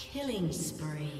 Killing spree.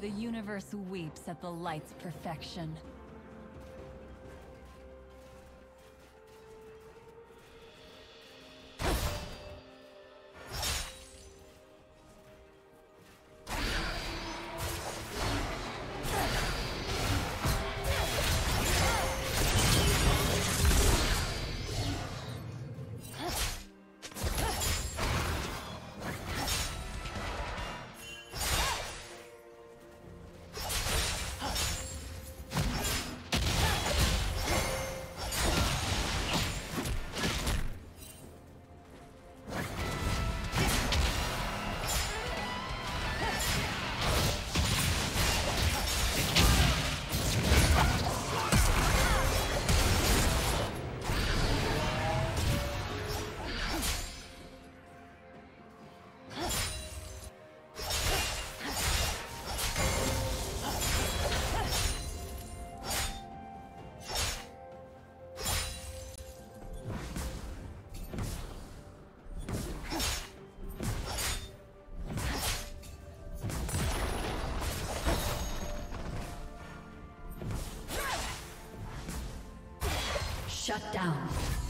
The universe weeps at the light's perfection. Shut down.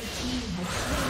Blue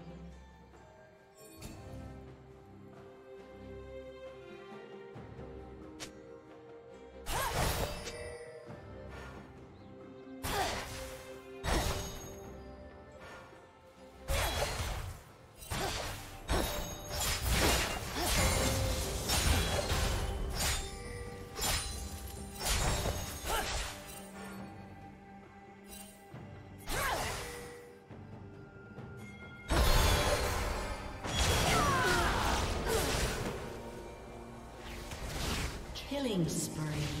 Killing spree.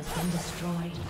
Has been destroyed.